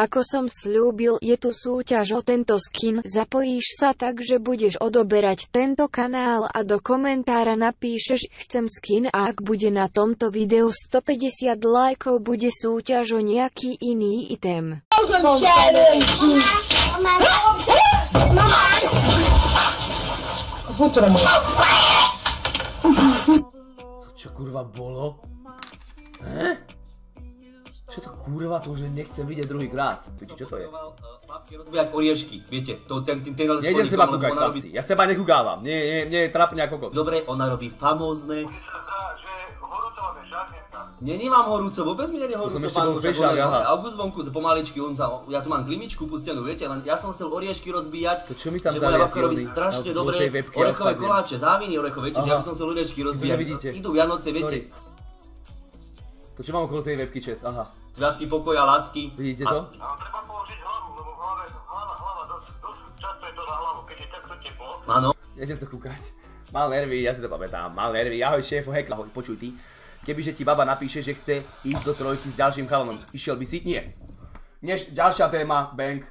Ako som slúbil, je tu súťaž o tento skin. Zapojíš sa tak, že budeš odoberať tento kanál a do komentára napíšeš chcem skin a ak bude na tomto videu 150 lajkov bude súťaž o nejaký iný item. Čo kurva bolo? He? Čo to kurva, to už nechcem vidieť druhýkrát. Piči, čo to je? Chlapci rozbíjať oriešky, viete, to, ten, ten, ten Nejdem seba kúkať, chlapci. Ja seba nekúkávam. Nie, nie, nie, trapne ako kokot. Dobre, ona robí famózne. Nie, nemám horúco, vôbec mi nie je horúco, je- aha. August vonku, pomaličky, on sa, ja tu mám klimičku pustenú, viete, len ja som chcel oriešky rozbíjať, To čo mi tam že moja babka robí strašne dobre orechové koláče, záviny orechové, viete, že ja by som chcel oriešky rozbíjať. Idú Vianoce, viete, Sorry. To čo mám okolo tej webky chat? Aha. sviatky pokoja, lásky. Vidíte A- to? Ale treba položiť hlavu, lebo v hlave, hlava, hlava, dosť, dosť často je to na hlavu, keď je takto teplo. Áno, Nejdem to kúkať. Mal nervy, ja si to pamätám. Mal nervy. Ahoj šéfo, hekla, hoď, počuj ty. Kebyže ti baba napíše, že chce ísť do trojky s ďalším chalanom, išiel by si? Nie. Než, ďalšia téma, bank.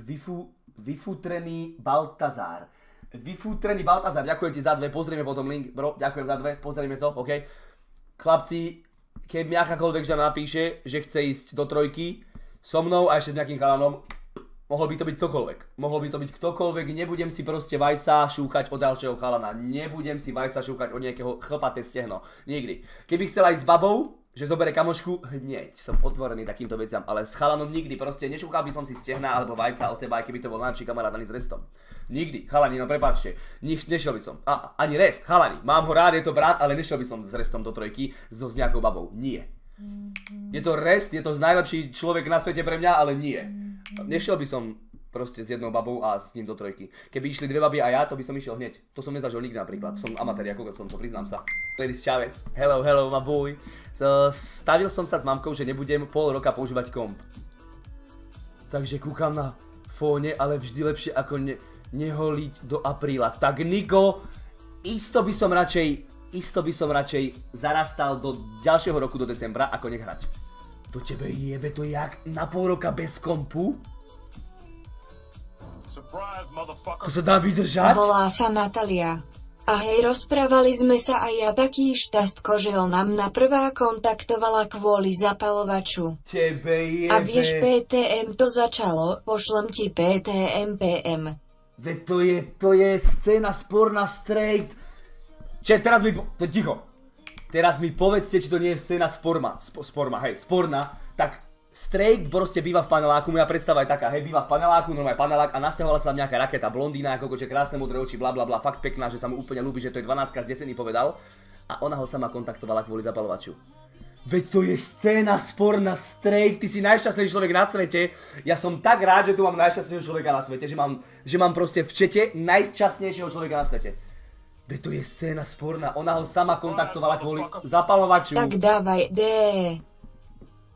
Vyfu, vyfutrený Baltazár. Vyfutrený Baltazár, ďakujem ti za dve, pozrieme potom link, bro, ďakujem za dve, pozrieme to, OK. Chlapci, keď mi akákoľvek žena napíše, že chce ísť do trojky so mnou a ešte s nejakým chalanom, Mohol by to byť ktokoľvek. Mohol by to byť ktokoľvek, nebudem si proste vajca šúchať od ďalšieho chalana. Nebudem si vajca šúchať od nejakého chlpaté stehno. Nikdy. Keby chcela ísť s babou, že zobere kamošku, hneď som otvorený takýmto veciam, ale s chalanom nikdy. Proste nešúchal by som si stehna alebo vajca o seba, aj keby to bol najlepší kamarát ani s restom. Nikdy. Chalani, no prepáčte. Nich, nešiel by som. A, ani rest, chalani. Mám ho rád, je to brat, ale nešiel by som s restom do trojky so s nejakou babou. Nie. Je to rest, je to najlepší človek na svete pre mňa, ale nie. Nešiel by som proste s jednou babou a s ním do trojky. Keby išli dve baby a ja, to by som išiel hneď. To som nezažil nikdy napríklad. Som amatér, ako som to, priznám sa. Ladies Čavec. Hello, hello, my boy. Stavil som sa s mamkou, že nebudem pol roka používať komp. Takže kúkam na fóne, ale vždy lepšie ako ne, neholiť do apríla. Tak Niko, isto by som radšej, isto by som radšej zarastal do ďalšieho roku do decembra, ako nech hrať. To tebe jebe to jak na pol roka bez kompu? To sa dá vydržať? Volá sa Natalia. A hej, rozprávali sme sa aj ja taký štastko, že ona mňa prvá kontaktovala kvôli zapalovaču. Tebe jebe. A vieš, PTM to začalo, pošlem ti PTM PM. Veď to je, to je scéna sporná straight. Čiže teraz mi, po- to ticho. Teraz mi povedzte, či to nie je scéna sporma, spo, sporma, hej, sporná. Tak straight proste býva v paneláku, moja predstava je taká, hej, býva v paneláku, normálne panelák a nasťahovala sa tam nejaká raketa, blondína, ako že krásne modré oči, bla fakt pekná, že sa mu úplne ľúbi, že to je 12 zdesený povedal. A ona ho sama kontaktovala kvôli zapalovaču. Veď to je scéna sporná straight, ty si najšťastnejší človek na svete. Ja som tak rád, že tu mám najšťastnejšieho človeka na svete, že mám, že mám proste v čete najšťastnejšieho človeka na svete. Veď to je scéna sporná, ona ho sama kontaktovala kvôli zapalovaču. Tak dávaj, D.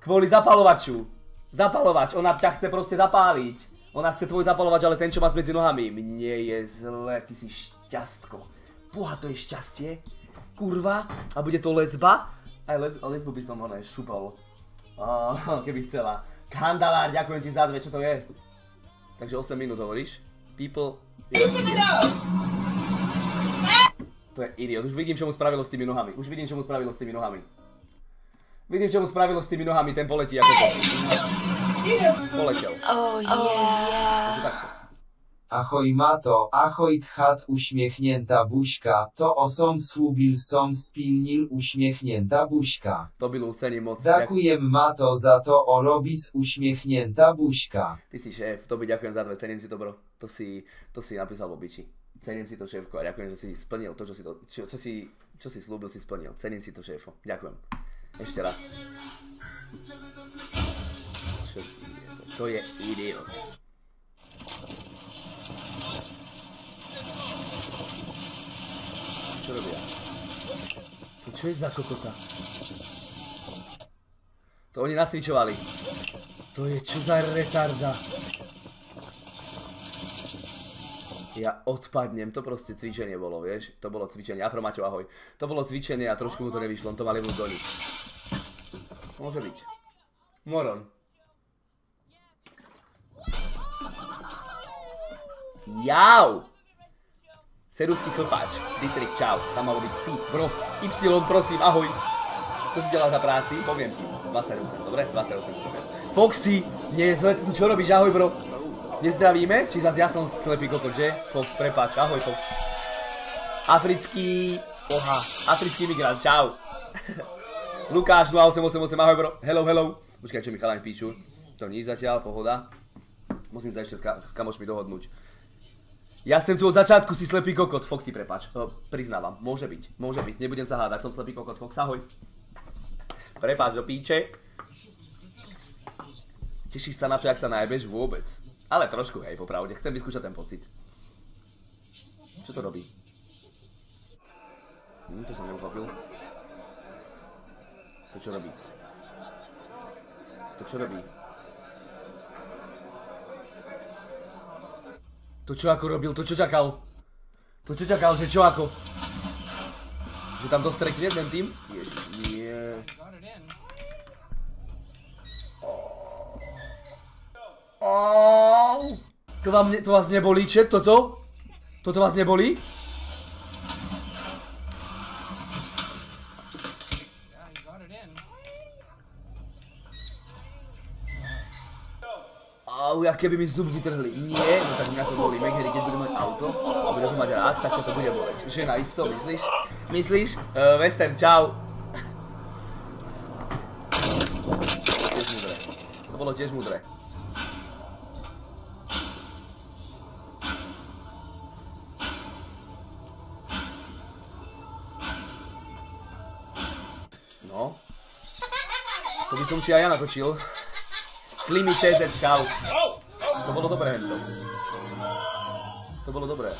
Kvôli zapalovaču. Zapalovač, ona ťa chce proste zapáliť. Ona chce tvoj zapalovač, ale ten, čo máš medzi nohami. Mne je zle, ty si šťastko. Boha, to je šťastie. Kurva. A bude to lesba? Aj les, lesbu by som ho šupol. Oh, keby chcela. Kandalár, ďakujem ti za dve, čo to je? Takže 8 minút hovoríš? People... To je idiot. Už vidím, čo mu spravilo s tými nohami. Už vidím, čo mu spravilo s tými nohami. Vidím, čo mu spravilo s tými nohami. Ten poletí ako to. Poletel. Oh yeah. Takže takto. Ahoj Mato, ahoj tchat uśmiechnięta buźka, to o som slúbil som spilnil uśmiechnięta buźka. To byl cením moc. Ďakujem Mato za to o robis uśmiechnięta buźka. Ty si šéf, to by ďakujem za dve, cením si to bro. To si, to si napísal v običi. Cením si to šéfko a ďakujem, že si splnil to, čo si, to, čo, čo si, čo si slúbil, si splnil. Cením si to šéfo. Ďakujem. Ešte raz. Čo je to? To je idiot. Čo robia? To čo je za kokota? To oni nasvičovali. To je čo za retarda? Ja odpadnem, to proste cvičenie bolo, vieš? To bolo cvičenie, Afro Maťo, ahoj. To bolo cvičenie a trošku mu to nevyšlo, on to mal jednu doni. Môže byť. Moron. Jau! Serusí chlpáč. Ditrik, čau. Tam malo byť P. Bro, Y, prosím, ahoj. Čo si delal za práci? Poviem ti. 28, dobre? 28. poviem. Foxy, nie zle, čo robíš? Ahoj, bro. Nezdravíme? Či zase ja som slepý kokot, že? Fox, prepáč, ahoj, Fox. Africký... Oha, africký migrant, čau. Lukáš 0888, ahoj bro, hello, hello. Počkaj, čo mi chalani píšu. To nič zatiaľ, pohoda. Musím sa ešte s, ka- s kamošmi dohodnúť. Ja som tu od začiatku si slepý kokot, Foxy, prepač. Priznávam, môže byť, môže byť, nebudem sa hádať, som slepý kokot, Fox, ahoj. Prepáč, do píče. Tešíš sa na to, jak sa najebeš? Vôbec. Ale trošku, hej, popravde, chcem vyskúšať ten pocit. Čo to robí? Hm, to som neuchopil. To čo robí? To čo robí? To čo ako robil? To čo čakal? To čo čakal, že čo ako? Že tam dostrekne ten tým? Ježiš, nie. Au. To, vám ne, to vás nebolí, čet, toto? Toto vás nebolí? Au, ja keby mi zub vytrhli. Nie, no tak mňa to bolí. Meghery, keď budem mať auto a budeš ho mať rád, tak to bude boleť. Žena, isto, myslíš? Myslíš? Uh, Western, čau. To bolo tiež múdre. By som si aj ja natočil. Klimy CZ, čau. To bolo dobré, hento. To bolo dobré.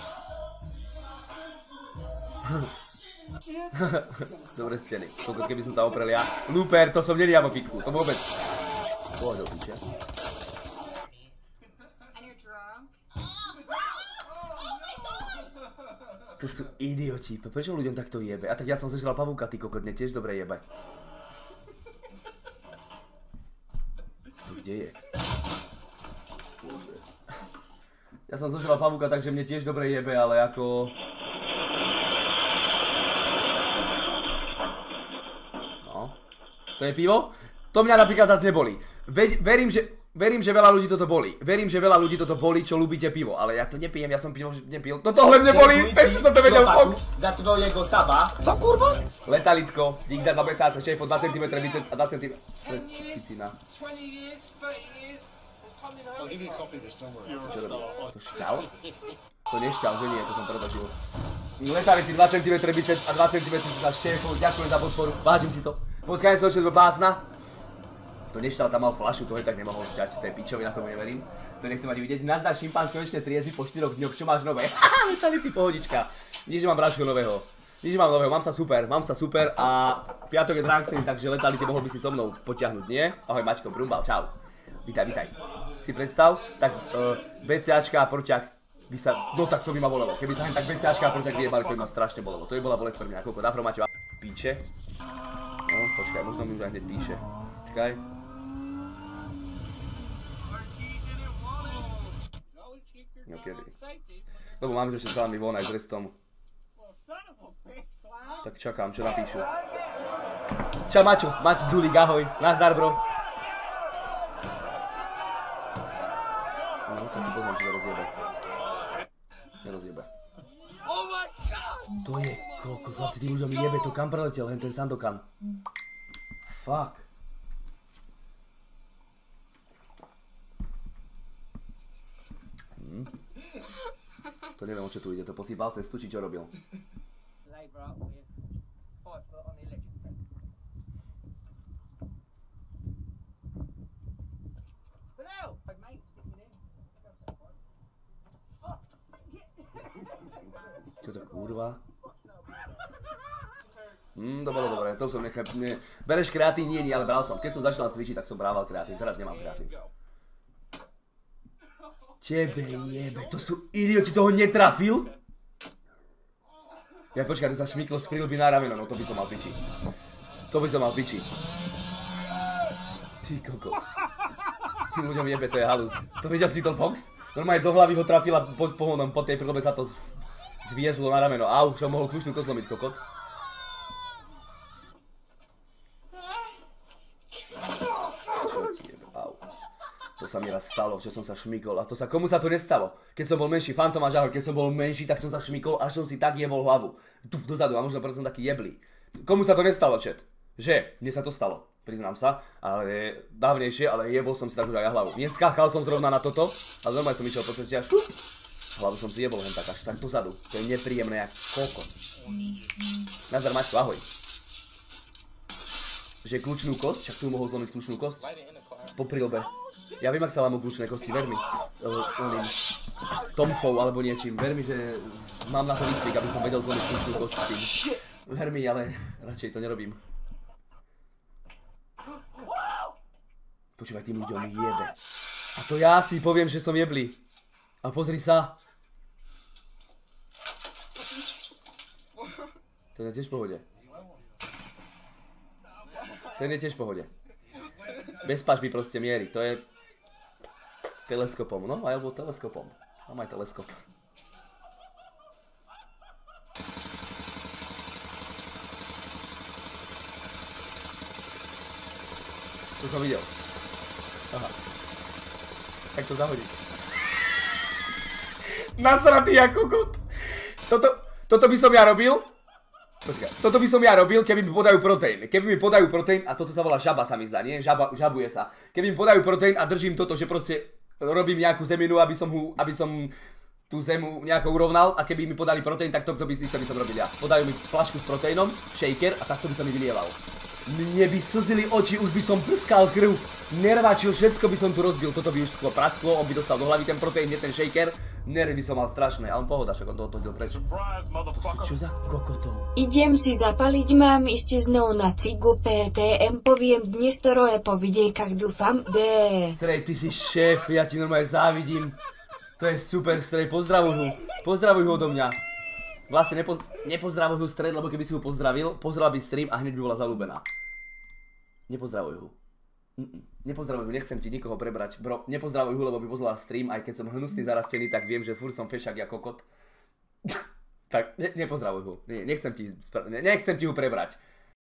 Dobre scény. Koľko keby som tam oprel ja. Looper, to som vo fitku. To vôbec. Pohoď do piče. To sú idioti. Prečo ľuďom takto jebe? A tak ja som zožral pavúka, ty kokot, mne tiež dobre jebe. Kde je? Bože. Ja som zožral pavúka, takže mne tiež dobre jebe, ale ako... No. To je pivo? To mňa napríklad zase neboli. Ve- verím, že... Verím, že veľa ľudí toto boli. Verím, že veľa ľudí toto boli, čo ľúbite pivo. Ale ja to nepijem, ja som pivo nepil. No tohle mne boli, pekne som to vedel, Fox. Za tvojego saba. Letalitko, dík za 2 mesiace, šéf o 2 cm biceps a 2 cm... Cicina. Čo robí? To šťal? To nešťal, že nie, to som predožil. Letality 2 cm biceps a 2 cm za šéfov, ďakujem za podporu, vážim si to. Počkaj, som do blázna. To nešťal, tam mal flašu, to je tak nemohol šťať, to je pičovina, tomu neverím. To nechcem ani vidieť. Nazdar šimpanz, konečne triezvy po 4 dňoch, čo máš nové? Haha, Letality, pohodička. Nič, že mám bráško nového. Nič mám nového, mám sa super, mám sa super a piatok je Dragstream, takže Letality mohol by si so mnou potiahnuť, nie? Ahoj Maťko, Brumbal, čau. Vítaj, vítaj. Si predstav, tak uh, BCAčka a Porťak by sa, no tak to by ma bolelo. Keby sa len tak BCAčka a Porťak vyjebali, to by ma strašne bolelo. To by bola bolesť pre mňa, koľko Dafro Maťo píče. No, počkaj, možno mi už aj hneď píše. Počkaj. No kedy? Lebo máme ešte chalami von aj s restom. Tak čakám, čo napíšu. Čau Maťo, Mať Dulík, ahoj. Nazdar, bro. No, to si či to rozjebe. Nerozjebe. To je, koľko, chlapci, tým ľuďom jebe to, kam preletel, hen ten Sandokan. Fuck. To neviem, o čo tu ide, to posýpal cestu, či čo robil. Čo to kurva? Hm, to bolo dobré, to som nechal, ne, bereš kreatín? Nie, nie, ale bral som. Keď som začal cvičiť, tak som brával kreatín, teraz nemám kreatín. Tebe jebe, to sú idioti, toho netrafil? Ja počkaj, to sa šmyklo z prilby na rameno, no to by som mal piči. To by som mal piči. Ty kokot. Tým ľuďom jebe, to je halus. To videl si to box? Normálne do hlavy ho trafila po, po, po tej prílobe sa to zviezlo na rameno. Au, čo mohol kľúčnú kost zlomiť kokot. Čo ti jebe, au. To sa mi raz stalo, že som sa šmykol. A to sa, komu sa to nestalo? Keď som bol menší, Fantom a Žahor, keď som bol menší, tak som sa šmykol, až som si tak jebol hlavu. Tu dozadu, a možno preto som taký jeblý. Komu sa to nestalo, čet? Že? Mne sa to stalo, priznám sa, ale dávnejšie, ale jebol som si tak už aj hlavu. Neskáchal som zrovna na toto, ale normálne som išiel po ceste a šup. Hlavu som si jebol len tak, až tak dozadu. To je nepríjemné, jak kokot. Nazdar Maťko, ahoj. Že kľúčnú kosť, však tu mohol zlomiť kľúčnú kosť. Po prílbe. Ja viem, ak sa lámu kľúčné kosti, ver mi. Oným Tomfou alebo niečím. Ver mi, že mám na to výcvik, aby som vedel zlomiť kľúčnú kosť s tým. Ver mi, ale radšej to nerobím. Počúvaj, tým ľuďom jebe. A to ja si poviem, že som jeblý. A pozri sa. Ten je tiež v pohode. Ten je tiež v pohode. Bez pažby proste mierí, to je teleskopom, no alebo teleskopom. Mám aj teleskop. To som videl. Aha. Tak to zahodí. Nasratý ako kokot. Toto, toto by som ja robil. Počkaj, toto by som ja robil, keby mi podajú proteín. Keby mi podajú proteín, a toto sa volá žaba sa mi zdá, nie? Žaba, žabuje sa. Keby mi podajú proteín a držím toto, že proste robím nejakú zeminu, aby som, hu, aby som tú zemu nejako urovnal a keby mi podali proteín, tak to, by, si- to by som robil ja. Podajú mi flašku s proteínom, shaker a takto by sa mi vylieval. Mne by slzili oči, už by som prskal krv, nervačil, všetko by som tu rozbil, toto by už sklo prasklo, on by dostal do hlavy ten proteín, nie ten shaker, nervy som mal strašné, ale pohoda, však on to odhodil preč. Čo za kokotov? Idem si zapaliť, mám ísť znovu na cigu PTM, poviem dnes to roje po videjkách, dúfam, D. Strej, ty si šéf, ja ti normálne závidím. To je super, Strej, pozdravuj ho. Pozdravuj ho odo mňa. Vlastne nepoz, nepozdravuj ho Strej, lebo keby si ho pozdravil, pozrela by stream a hneď by bola zalúbená. Nepozdravuj ho. Nepozdravuj nechcem ti nikoho prebrať. Bro, nepozdravuj ho, lebo by pozrela stream, aj keď som hnusný zarastený, tak viem, že fur som fešak ako kokot. tak, ne, nepozdravuj ho. Nie, nechcem ti, ne, nechcem ti ho prebrať.